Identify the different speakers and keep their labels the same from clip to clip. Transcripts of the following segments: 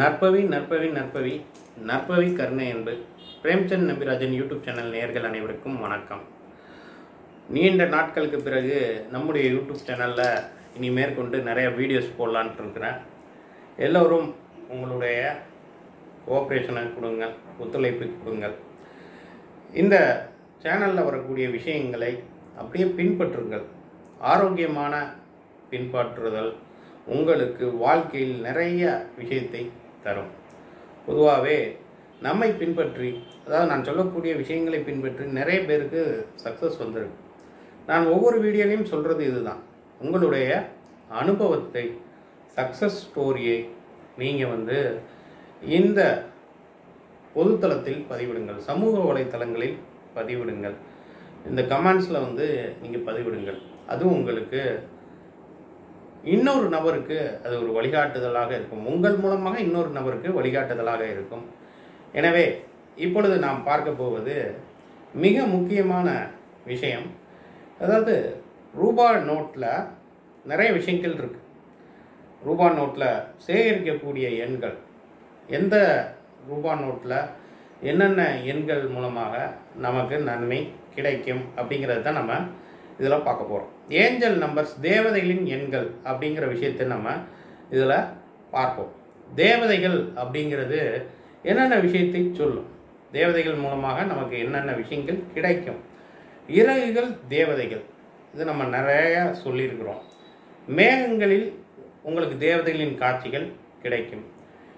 Speaker 1: நற்பவி நற்பவி நற்பவி நற்பவி கருணை என்பது Premchand Nambirajan YouTube channel நேயர்கள் அனைவருக்கும் வணக்கம். நீண்ட நாட்களுக்கு பிறகு நம்முடைய யூடியூப் சேனலில் இனி மேற்கொண்டு நிறைய வீடியோஸ் போடலான்ட்டு இருக்கிறேன். எல்லோரும் உங்களுடைய கோஆப்ரேஷனை கொடுங்க ஒத்துழைப்பு கொடுங்கள். இந்த சேனலில் வரக்கூடிய விஷயங்களை அப்படியே பின்பற்றுங்கள். ஆரோக்கியமான பின்பற்றுதல் உங்களுக்கு வாழ்க்கையில் நிறைய விஷயத்தை தரும். பொதுவாகவே நம்மை பின்பற்றி அதாவது நான் சொல்லக்கூடிய விஷயங்களை பின்பற்றி நிறைய பேருக்கு சக்ஸஸ் வந்திருக்கு. நான் ஒவ்வொரு வீடியோலையும் சொல்கிறது இதுதான். உங்களுடைய அனுபவத்தை சக்ஸஸ் ஸ்டோரியை நீங்கள் வந்து இந்த பொதுத்தளத்தில் பதிவிடுங்கள். சமூக வலைத்தளங்களில் பதிவிடுங்கள். இந்த கமெண்ட்ஸில் வந்து நீங்கள் பதிவிடுங்கள். அதுவும் உங்களுக்கு இன்னொரு நபருக்கு அது ஒரு வழிகாட்டுதலாக இருக்கும். உங்கள் மூலமாக இன்னொரு நபருக்கு வழிகாட்டுதலாக இருக்கும். எனவே இப்பொழுது நாம் பார்க்க போவது மிக முக்கியமான விஷயம். அதாவது ரூபா நோட்டில் நிறைய விஷயங்கள் இருக்கு. ரூபா நோட்டில் சேகரிக்கக்கூடிய எண்கள். எந்த ரூபா நோட்டில் என்னென்ன எண்கள் மூலமாக நமக்கு நன்மை கிடைக்கும் அப்படிங்கிறது தான் நம்ம இதெல்லாம் பார்க்க போகிறோம் ஏஞ்சல் நம்பர்ஸ் தேவதைகளின் எண்கள் அப்படிங்கிற விஷயத்தை நம்ம இதில் பார்ப்போம். தேவதைகள் அப்படிங்கிறது என்னென்ன விஷயத்தை சொல்லும்? தேவதைகள் மூலமாக நமக்கு என்னென்ன விஷயங்கள் கிடைக்கும்? இறகுகள் தேவதைகள். இது நம்ம நிறைய சொல்லியிருக்கிறோம். மேகங்களில் உங்களுக்கு தேவதைகளின் காட்சிகள் கிடைக்கும்.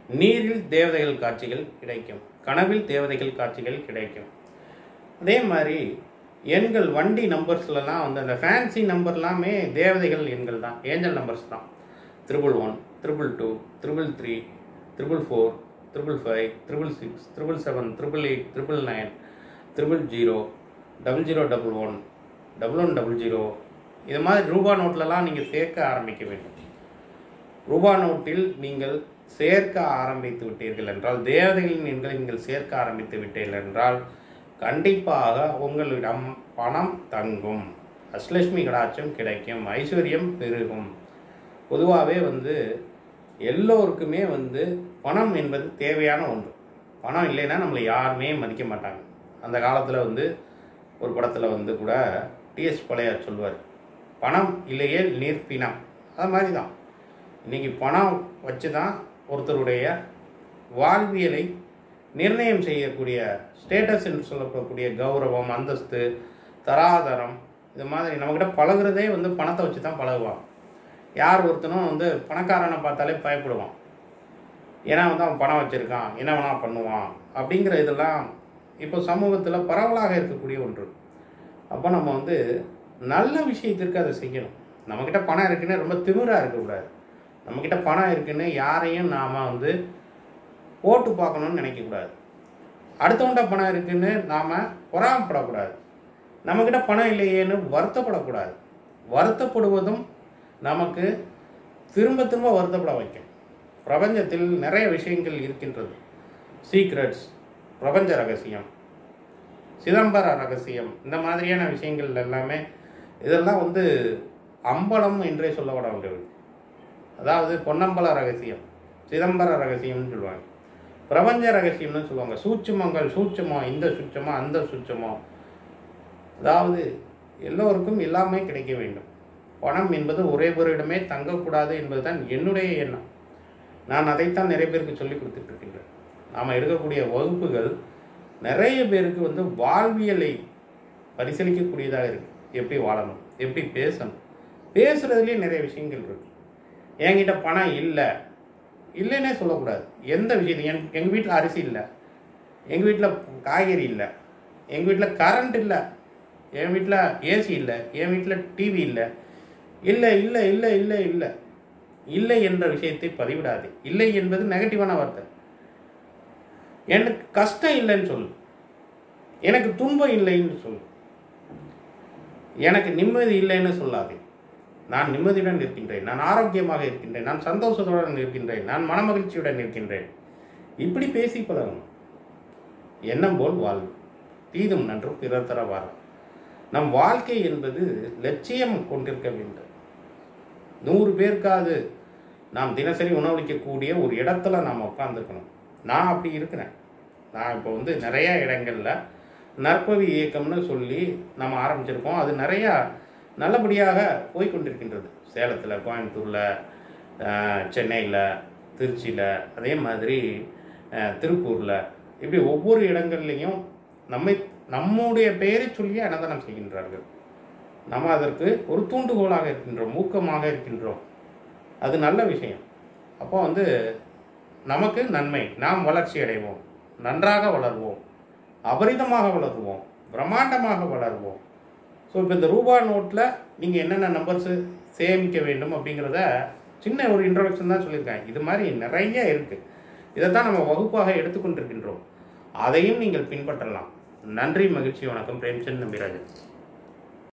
Speaker 1: நீரில் தேவதைகள் காட்சிகள் கிடைக்கும். கனவில் தேவதைகள் காட்சிகள் கிடைக்கும். அதே மாதிரி எண்கள் வண்டி நம்பர்ஸ்லலாம் வந்து அந்த ஃபேன்சி நம்பர்லாமே தேவதைகள் எண்கள் தான். ஏஞ்சல் நம்பர்ஸ் தான். Triple one triple two triple three triple four triple five triple six triple seven triple eight triple nine triple zero double zero double one double one double zero இது மாதிரி ரூபா நோட்லலாம் நீங்கள் சேர்க்க ஆரம்பிக்க வேண்டும். ரூபா நோட்டில் நீங்கள் சேர்க்க ஆரம்பித்து விட்டீர்கள் என்றால் தேவதைகளின் எண்களை நீங்கள் சேர்க்க ஆரம்பித்து விட்டீர்கள் என்றால் கண்டிப்பாக உங்களிடம் பணம் தங்கும். அஷ்லட்சுமி கடாட்சம் கிடைக்கும். ஐஸ்வர்யம் பெருகும். பொதுவாகவே வந்து எல்லோருக்குமே வந்து பணம் என்பது தேவையான ஒன்று. பணம் இல்லைன்னா நம்மளை யாருமே மதிக்க மாட்டாங்க. அந்த காலத்தில் வந்து ஒரு படத்தில் வந்து கூட டிஎஸ் பழையார் சொல்வார் பணம் இல்லையே நீர் பிணம். அது மாதிரி தான் இன்றைக்கி பணம் வச்சு தான் ஒருத்தருடைய வாழ்வியலை நிர்ணயம் செய்யக்கூடிய ஸ்டேட்டஸ் என்று சொல்லப்படக்கூடிய கௌரவம் அந்தஸ்து தராதரம் இது மாதிரி நம்மக்கிட்ட பழகுறதே வந்து பணத்தை வச்சு தான் பழகுவான். யார் ஒருத்தனும் வந்து பணக்காரனை பார்த்தாலே பயப்படுவான். ஏன்னா வந்து அவன் பணம் வச்சுருக்கான் என்ன வேணால் பண்ணுவான் அப்படிங்கிற இதெல்லாம் இப்போ சமூகத்தில் பரவலாக இருக்கக்கூடிய ஒன்று. அப்போ நம்ம வந்து நல்ல விஷயத்திற்கு அதை செய்யணும். நம்மக்கிட்ட பணம் இருக்குன்னு ரொம்ப திமிராக இருக்கக்கூடாது. நம்மக்கிட்ட பணம் இருக்குன்னு யாரையும் நாம் வந்து ஓட்டு பார்க்கணும்னு நினைக்கக்கூடாது. அடுத்தவன்ட்ட பணம் இருக்குன்னு நாம் பொறாமப்படக்கூடாது. நம்மக்கிட்ட பணம் இல்லையேன்னு வருத்தப்படக்கூடாது. வருத்தப்படுவதும் நமக்கு திரும்ப திரும்ப வருத்தப்பட வைக்கும். பிரபஞ்சத்தில் நிறைய விஷயங்கள் இருக்கின்றது. சீக்ரெட்ஸ் பிரபஞ்ச ரகசியம் சிதம்பர ரகசியம் இந்த மாதிரியான விஷயங்கள் எல்லாமே இதெல்லாம் வந்து அம்பலம் என்றே சொல்லப்பட வேண்டியது. அதாவது பொன்னம்பல ரகசியம் சிதம்பர ரகசியம்னு சொல்லுவாங்க. பிரபஞ்ச ரகசியம்னு சொல்லுவாங்க. சூட்சமங்கள் சூட்சமோ இந்த சுச்சமோ அந்த சுச்சமோ அதாவது எல்லோருக்கும் எல்லாமே கிடைக்க வேண்டும். பணம் என்பது ஒரே ஒருவரிடமே தங்கக்கூடாது என்பதுதான் என்னுடைய எண்ணம். நான் அதைத்தான் நிறைய பேருக்கு சொல்லி கொடுத்துட்ருக்கின்றேன் நாம் எடுக்கக்கூடிய வகுப்புகள் நிறைய பேருக்கு வந்து வாழ்வியலை பரிசீலிக்கக்கூடியதாக இருக்குது எப்படி வாழணும் எப்படி பேசணும் பேசுகிறதுலேயே நிறைய விஷயங்கள் இருக்குது என்கிட்ட பணம் இல்லை இல்லைன்னே சொல்லக்கூடாது. எந்த விஷயத்தையும் என் எங்கள் வீட்டில் அரிசி இல்லை எங்கள் வீட்டில் காய்கறி இல்லை எங்கள் வீட்டில் கரண்ட் இல்லை என் வீட்டில் ஏசி இல்லை என் வீட்டில் டிவி இல்லை. இல்லை இல்லை இல்லை இல்லை இல்லை. இல்லை என்ற விஷயத்தை பதிவிடாது. இல்லை என்பது நெகட்டிவான வார்த்தை. எனக்கு கஷ்டம் இல்லைன்னு சொல்லு. எனக்கு துன்பம் இல்லைன்னு சொல்லு. எனக்கு நிம்மதி இல்லைன்னு சொல்லாதே. நான் நிம்மதியுடன் இருக்கின்றேன். நான் ஆரோக்கியமாக இருக்கின்றேன். நான் சந்தோஷத்துடன் இருக்கின்றேன். நான் மனமகிழ்ச்சியுடன் இருக்கின்றேன். இப்படி பேசி பழகணும். எண்ணம் போல் வாழ்வு. தீதும் நன்றும் பிறர் தர வாரம் நம் வாழ்க்கை என்பது லட்சியம் கொண்டிருக்க வேண்டும். நூறு பேருக்காவது நாம் தினசரி உணவளிக்கக்கூடிய ஒரு இடத்துல நாம் உட்காந்துருக்கணும் நான் அப்படி இருக்கிறேன். நான் இப்போ வந்து நிறைய இடங்களில் நற்பவி இயக்கம்னு சொல்லி நம்ம ஆரம்பிச்சிருக்கோம். அது நிறையா நல்லபடியாக போய்க்கொண்டிருக்கின்றது. சேலத்தில் கோயம்புத்தூரில் சென்னையில் திருச்சியில் அதே மாதிரி திருப்பூரில். இப்படி ஒவ்வொரு இடங்கள்லையும் நம்மை நம்முடைய பெயரை சொல்லி அன்னதானம் செய்கின்றார்கள். நம்ம அதற்கு ஒரு தூண்டுகோலாக இருக்கின்றோம் ஊக்கமாக இருக்கின்றோம். அது நல்ல விஷயம். அப்போ வந்து நமக்கு நன்மை நாம் வளர்ச்சி அடைவோம். நன்றாக வளர்வோம். அபரிதமாக வளருவோம். பிரம்மாண்டமாக வளருவோம். ஸோ இப்போ இந்த ரூபா நோட்டில் நீங்கள் என்னென்ன நம்பர்ஸு சேமிக்க வேண்டும் அப்படிங்கிறத சின்ன ஒரு இன்ட்ரடக்ஷன் தான் சொல்லியிருக்கேன் இது மாதிரி நிறைய இருக்குது இதை தான் நம்ம வகுப்பாக எடுத்துக்கொண்டிருக்கின்றோம். அதையும் நீங்கள் பின்பற்றலாம். நன்றி மகிழ்ச்சி வணக்கம். பிரேம்சந்த் நம்பிராஜன்.